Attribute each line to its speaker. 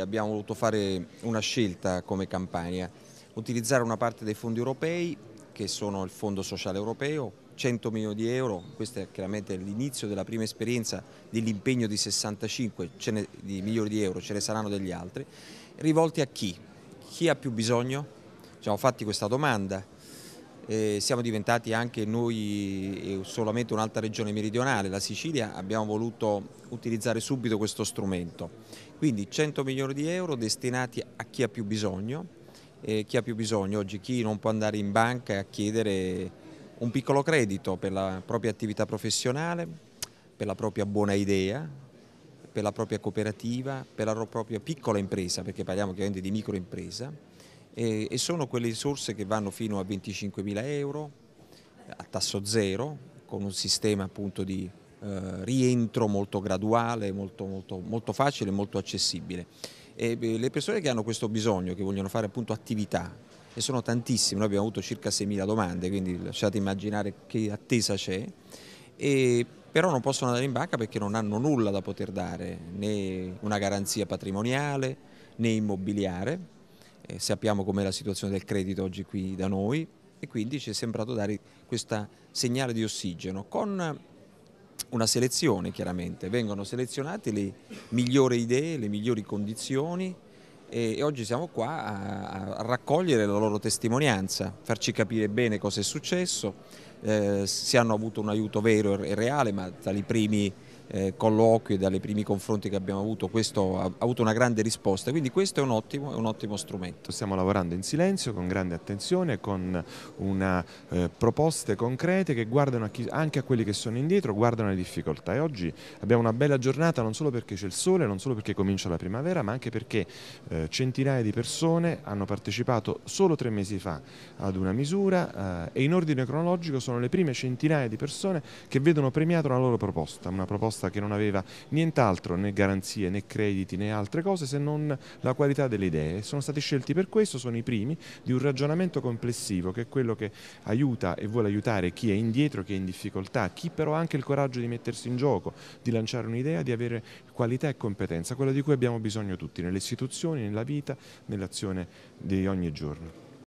Speaker 1: Abbiamo voluto fare una scelta come campagna, utilizzare una parte dei fondi europei che sono il Fondo Sociale Europeo, 100 milioni di euro, questo è chiaramente l'inizio della prima esperienza dell'impegno di 65 ne, di milioni di euro, ce ne saranno degli altri, rivolti a chi? Chi ha più bisogno? Ci siamo fatti questa domanda, eh, siamo diventati anche noi eh, solamente un'altra regione meridionale, la Sicilia, abbiamo voluto utilizzare subito questo strumento. Quindi 100 milioni di euro destinati a chi ha più bisogno, eh, chi ha più bisogno oggi, chi non può andare in banca a chiedere un piccolo credito per la propria attività professionale, per la propria buona idea, per la propria cooperativa, per la propria piccola impresa, perché parliamo chiaramente di microimpresa, e, sono quelle risorse che vanno fino a 25.000 euro a tasso zero con un sistema appunto di eh, rientro molto graduale, molto, molto, molto facile molto accessibile. E, le persone che hanno questo bisogno, che vogliono fare appunto attività, e sono tantissime, noi abbiamo avuto circa 6.000 domande, quindi lasciate immaginare che attesa c'è, però non possono andare in banca perché non hanno nulla da poter dare, né una garanzia patrimoniale né immobiliare, eh, sappiamo com'è la situazione del credito oggi qui da noi e quindi ci è sembrato dare questo segnale di ossigeno. Con una selezione chiaramente, vengono selezionate le migliori idee, le migliori condizioni e, oggi siamo qua a, a, raccogliere la loro testimonianza, farci capire bene cosa è successo, eh, se hanno avuto un aiuto vero e reale ma dai primi eh, colloqui dai primi confronti che abbiamo avuto questo ha, ha avuto una grande risposta, quindi questo è un, ottimo, è un, ottimo, strumento.
Speaker 2: Stiamo lavorando in silenzio, con grande attenzione, con una, eh, proposte concrete che guardano a chi, anche a quelli che sono indietro, guardano le difficoltà e oggi abbiamo una bella giornata non solo perché c'è il sole, non solo perché comincia la primavera, ma anche perché eh, centinaia di persone hanno partecipato solo tre mesi fa ad una misura eh, e in ordine cronologico sono le prime centinaia di persone che vedono premiata una loro proposta, una proposta proposta che non aveva nient'altro, né garanzie né crediti né altre cose se non la qualità delle idee. Sono stati scelti per questo, sono i primi di un ragionamento complessivo che è quello che aiuta e vuole aiutare chi è indietro, chi è in difficoltà, chi però ha anche il coraggio di mettersi in gioco, di lanciare un'idea, di avere qualità e competenza, quella di cui abbiamo bisogno tutti nelle istituzioni, nella vita, nell'azione di ogni giorno.